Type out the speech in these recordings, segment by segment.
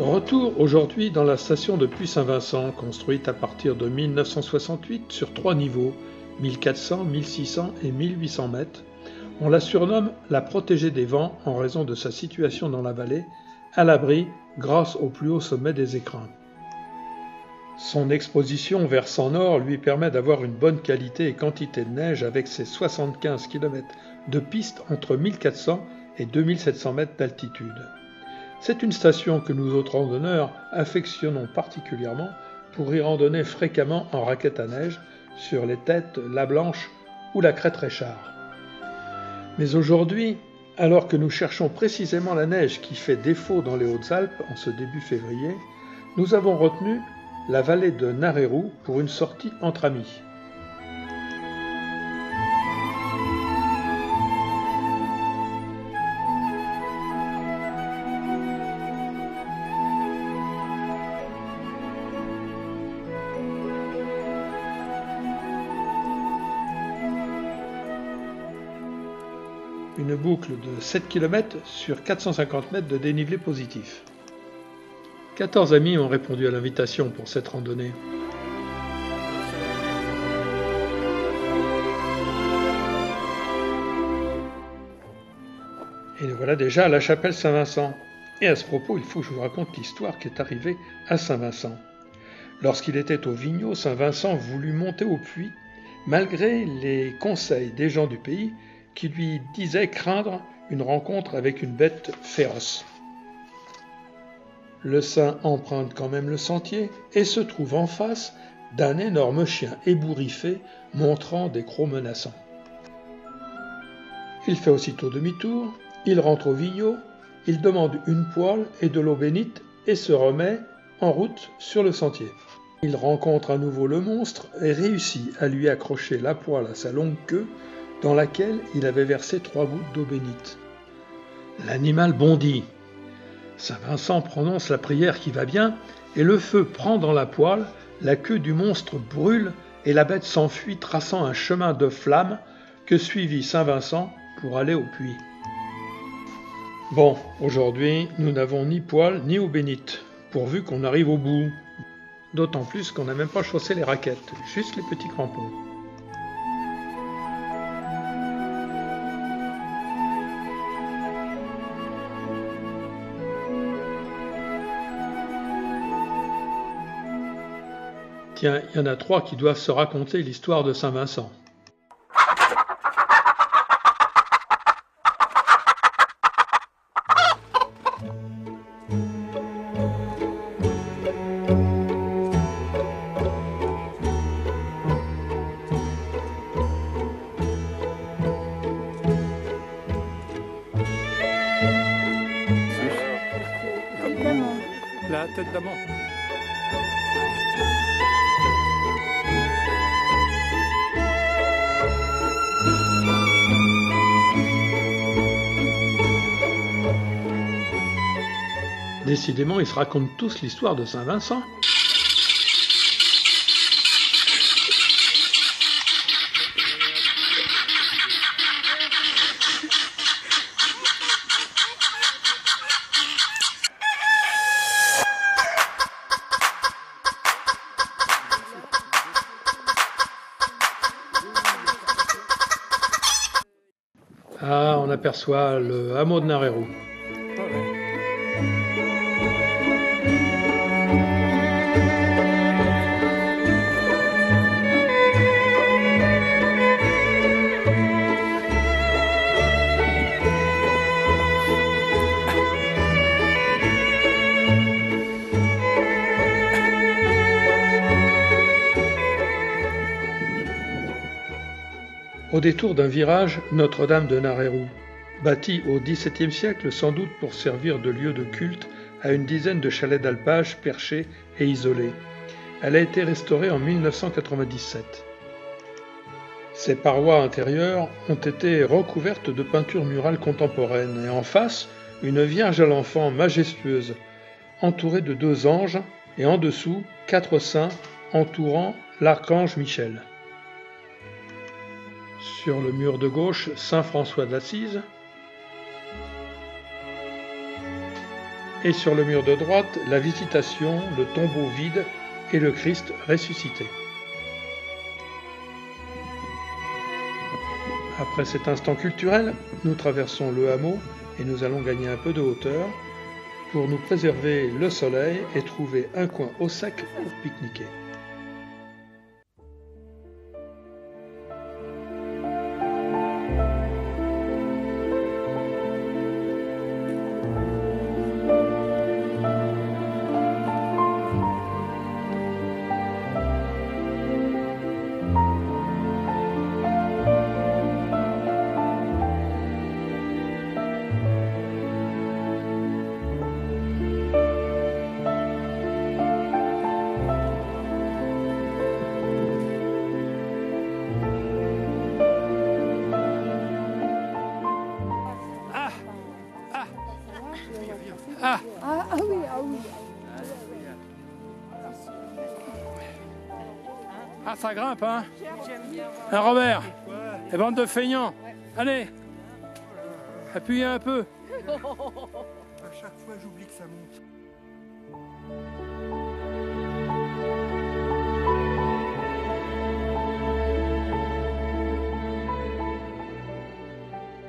Retour aujourd'hui dans la station de Puy-Saint-Vincent, construite à partir de 1968 sur trois niveaux, 1400, 1600 et 1800 mètres. On la surnomme la protégée des vents en raison de sa situation dans la vallée, à l'abri grâce au plus haut sommet des écrins. Son exposition versant nord lui permet d'avoir une bonne qualité et quantité de neige avec ses 75 km de piste entre 1400 et 2700 mètres d'altitude. C'est une station que nous autres randonneurs affectionnons particulièrement pour y randonner fréquemment en raquette à neige sur les têtes La Blanche ou la Crête Réchard. Mais aujourd'hui, alors que nous cherchons précisément la neige qui fait défaut dans les Hautes-Alpes en ce début février, nous avons retenu la vallée de Narérou pour une sortie entre amis. Boucle de 7 km sur 450 mètres de dénivelé positif. 14 amis ont répondu à l'invitation pour cette randonnée. Et nous voilà déjà à la chapelle Saint-Vincent. Et à ce propos, il faut que je vous raconte l'histoire qui est arrivée à Saint-Vincent. Lorsqu'il était au Vigneault, Saint-Vincent voulut monter au puits, malgré les conseils des gens du pays qui lui disait craindre une rencontre avec une bête féroce. Le saint emprunte quand même le sentier et se trouve en face d'un énorme chien ébouriffé montrant des crocs menaçants. Il fait aussitôt demi-tour, il rentre au vignot, il demande une poêle et de l'eau bénite et se remet en route sur le sentier. Il rencontre à nouveau le monstre et réussit à lui accrocher la poêle à sa longue queue dans laquelle il avait versé trois gouttes d'eau bénite. L'animal bondit. Saint Vincent prononce la prière qui va bien, et le feu prend dans la poêle, la queue du monstre brûle, et la bête s'enfuit traçant un chemin de flammes que suivit Saint Vincent pour aller au puits. Bon, aujourd'hui, nous n'avons ni poêle ni eau bénite, pourvu qu'on arrive au bout. D'autant plus qu'on n'a même pas chaussé les raquettes, juste les petits crampons. Il y en a trois qui doivent se raconter l'histoire de Saint-Vincent. La tête d'amant. Décidément, ils se racontent tous l'histoire de Saint-Vincent. Ah, on aperçoit le hameau de Narérou. Au détour d'un virage, Notre-Dame de Narérou, bâtie au XVIIe siècle sans doute pour servir de lieu de culte à une dizaine de chalets d'alpage perchés et isolés. Elle a été restaurée en 1997. Ses parois intérieures ont été recouvertes de peintures murales contemporaines et en face, une Vierge à l'enfant majestueuse, entourée de deux anges et en dessous, quatre saints entourant l'archange Michel. Sur le mur de gauche, Saint François d'Assise. Et sur le mur de droite, la visitation, le tombeau vide et le Christ ressuscité. Après cet instant culturel, nous traversons le hameau et nous allons gagner un peu de hauteur pour nous préserver le soleil et trouver un coin au sec pour pique-niquer. Ça grimpe, hein Un Robert? Les bandes de feignants Allez Appuyez un peu À chaque fois, j'oublie que ça monte.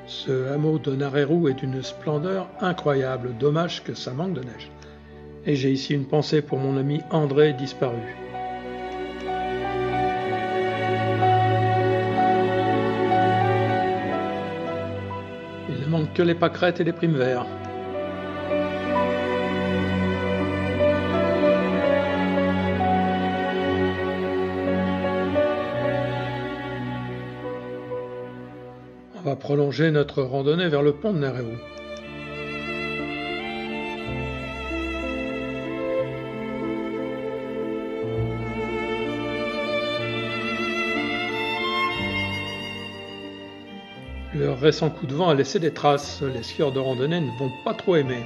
Ce hameau de Narérou est d'une splendeur incroyable, dommage que ça manque de neige. Et j'ai ici une pensée pour mon ami André disparu. Que les pâquerettes et les primes verts. On va prolonger notre randonnée vers le pont de Naréou. Le récent coup de vent a laissé des traces, les skieurs de randonnée ne vont pas trop aimer.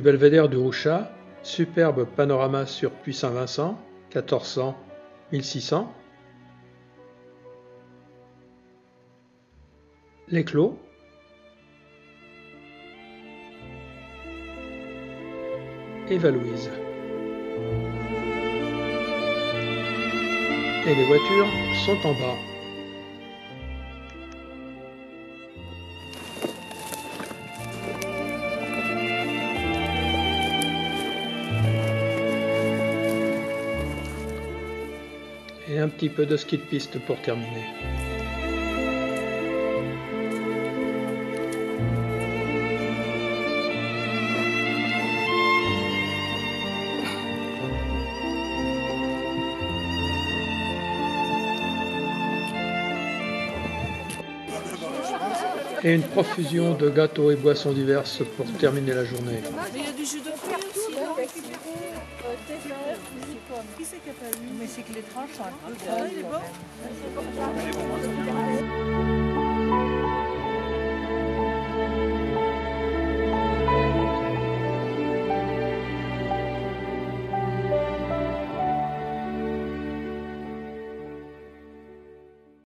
Du belvédère de Rouchat, superbe panorama sur Puy-Saint-Vincent, 1400-1600. Les Clos. Et Valouise. Et les voitures sont en bas. Un petit peu de ski de piste pour terminer. Et une profusion de gâteaux et boissons diverses pour terminer la journée. Qui c'est qui a pas vu Mais c'est que les tranches sont un peu Ah, il est bon grandes.